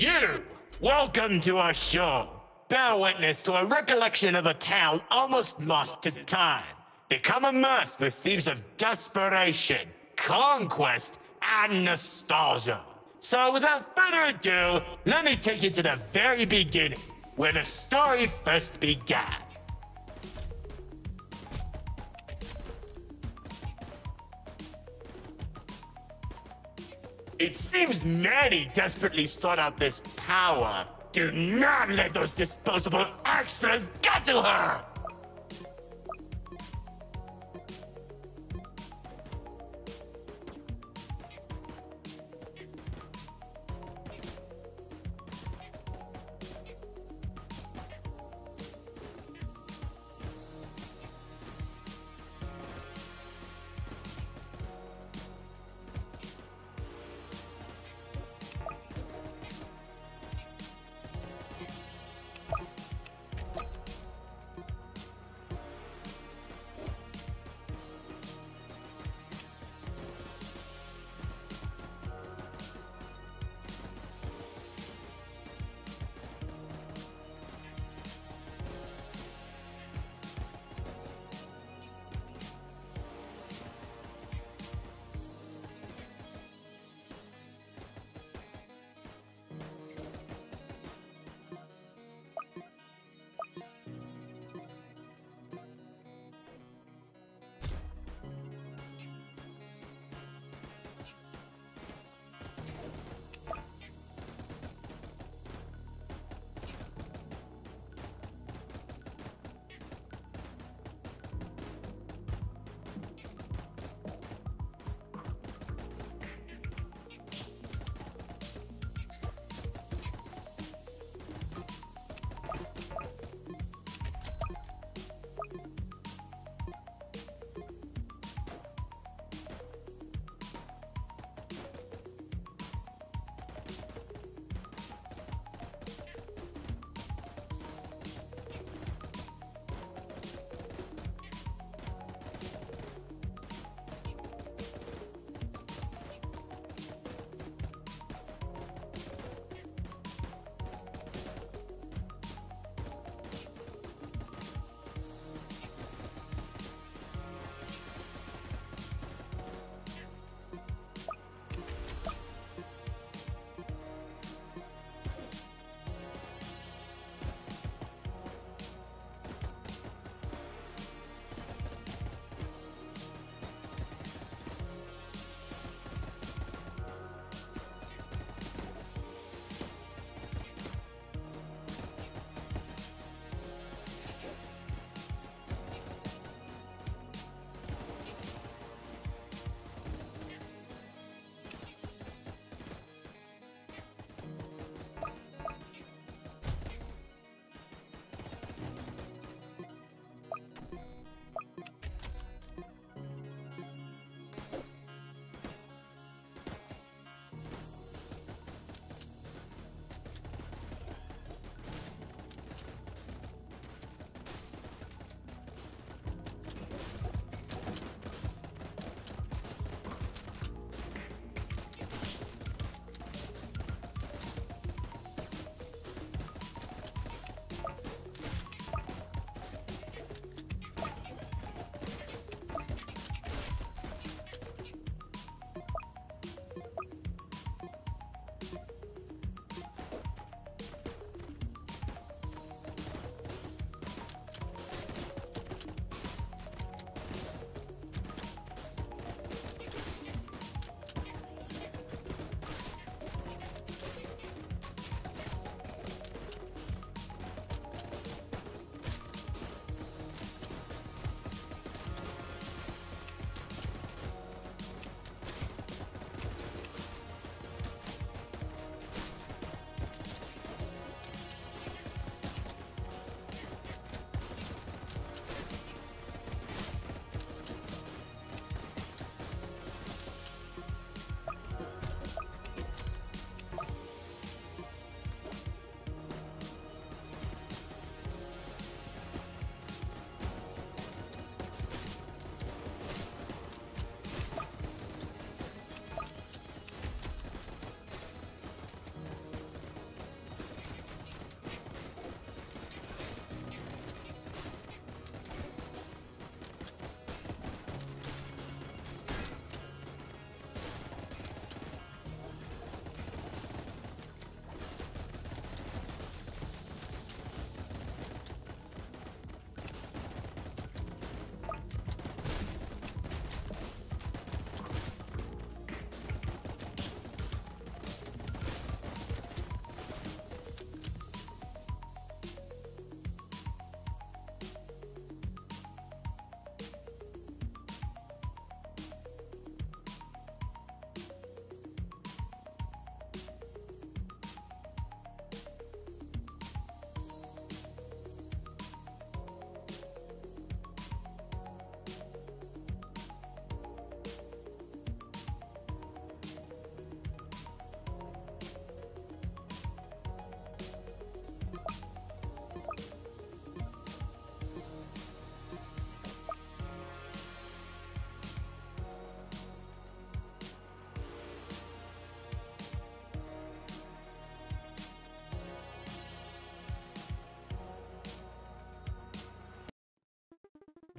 You! Welcome to our show. Bear witness to a recollection of a tale almost lost to time. Become immersed with themes of desperation, conquest, and nostalgia. So without further ado, let me take you to the very beginning, where the story first began. It seems many desperately sought out this power. Do not let those disposable extras get to her!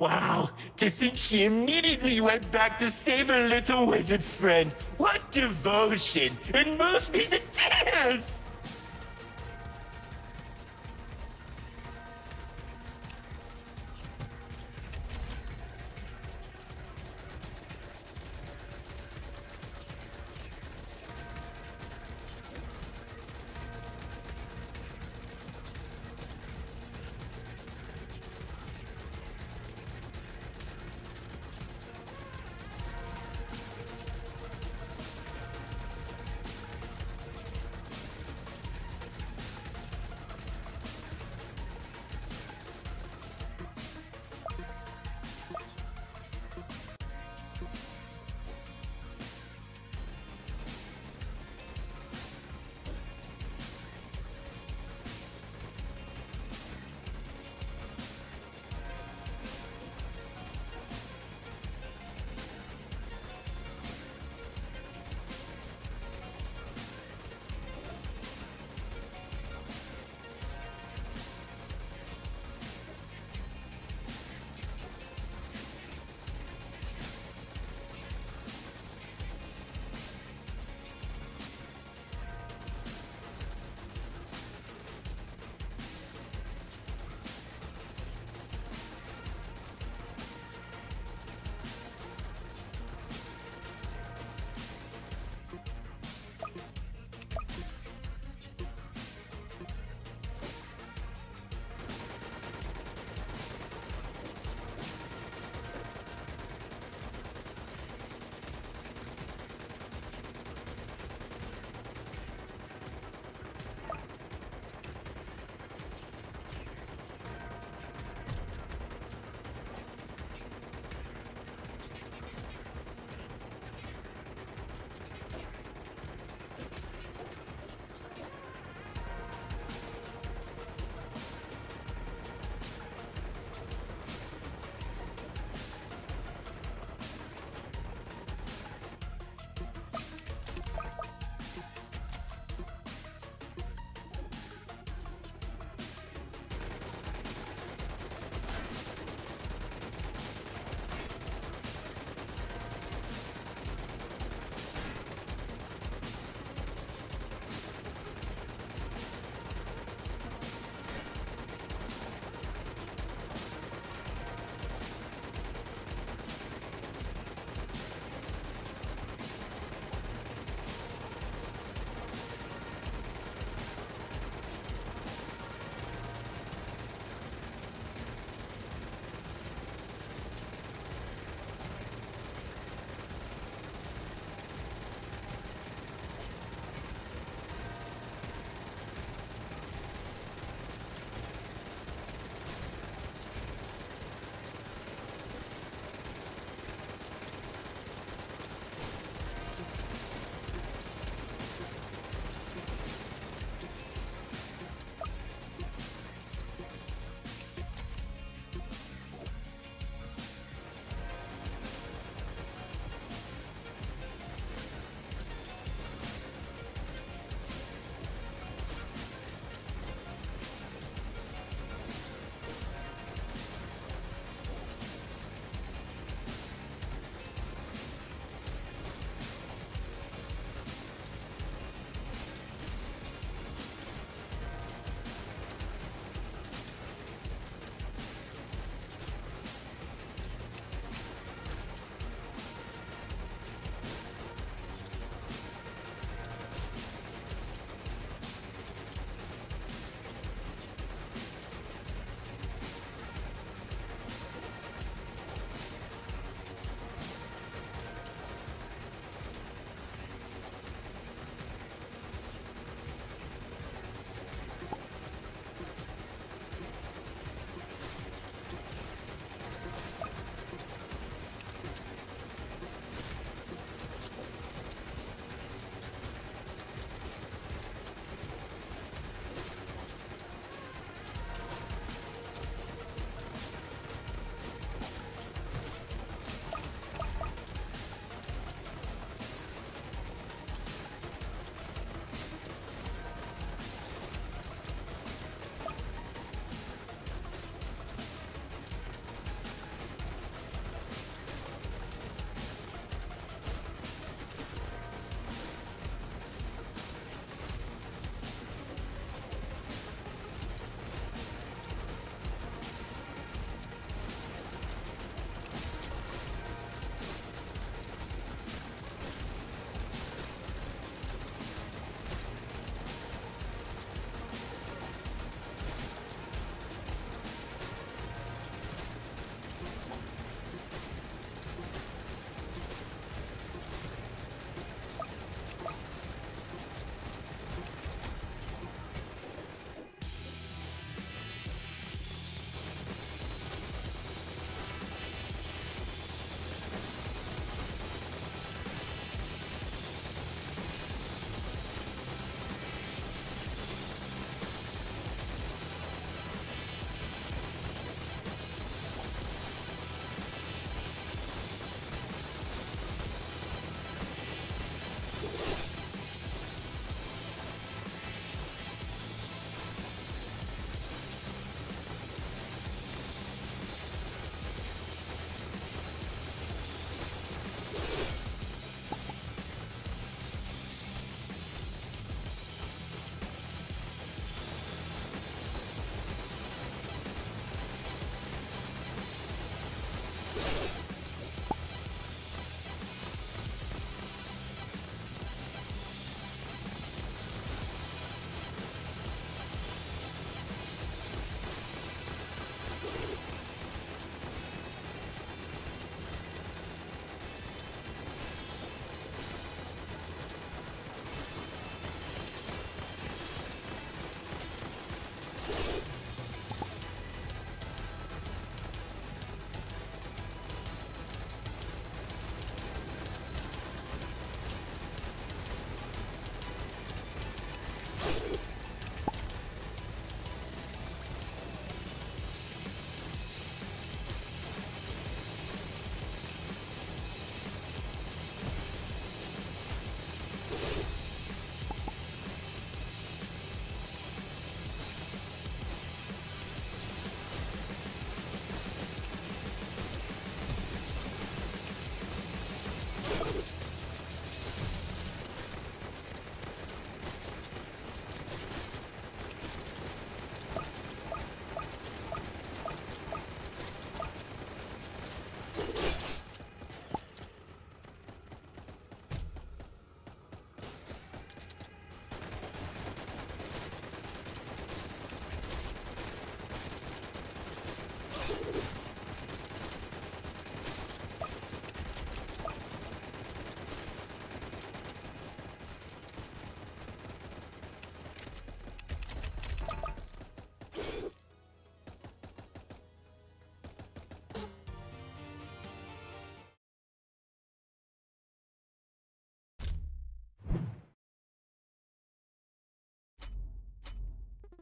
Wow, to think she immediately went back to save her little wizard friend. What devotion! It moves me to tears!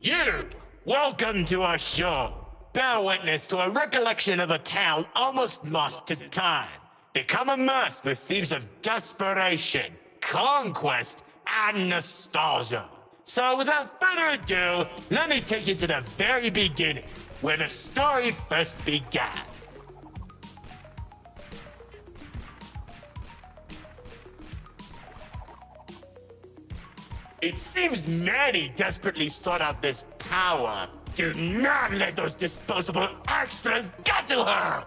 You, welcome to our show. Bear witness to a recollection of a town almost lost to time. Become immersed with themes of desperation, conquest, and nostalgia. So without further ado, let me take you to the very beginning, where the story first began. It seems many desperately sought out this power. Do not let those disposable extras get to her!